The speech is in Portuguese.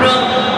Run.